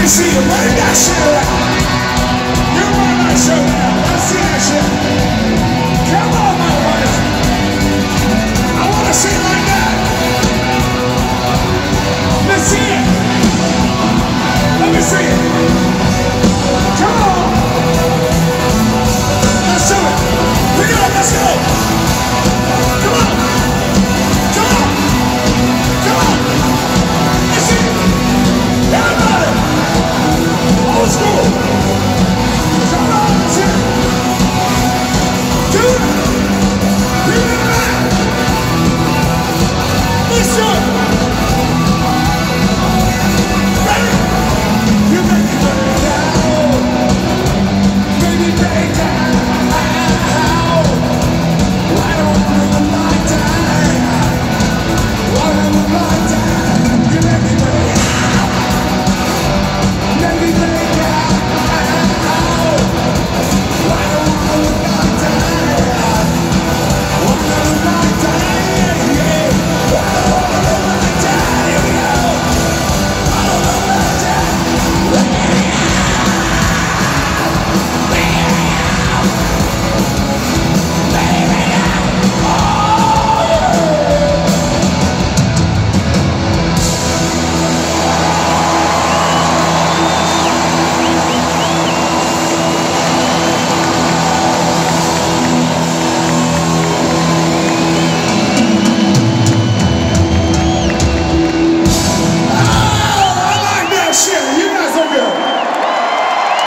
me see you burn that shit out. You burn that shit out. Let's see that shit. Come on, my wife. I wanna see it like that. Let's see it. Let me see it.